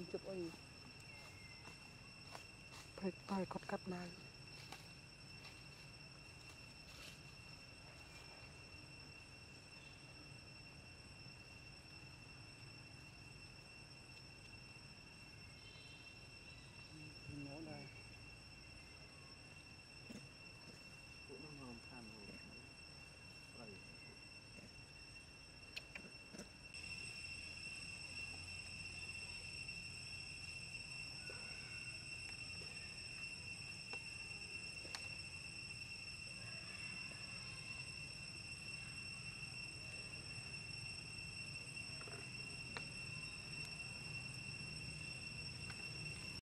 យើងជប់អីព្រឹកតើគាត់កាត់ណា